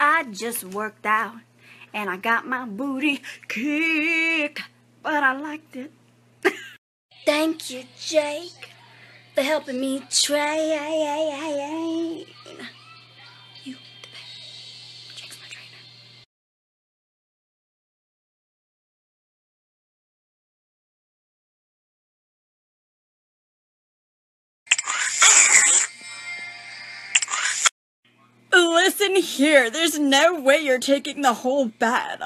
I just worked out and I got my booty kicked, but I liked it. Thank you, Jake, for helping me train. Listen here, there's no way you're taking the whole bed.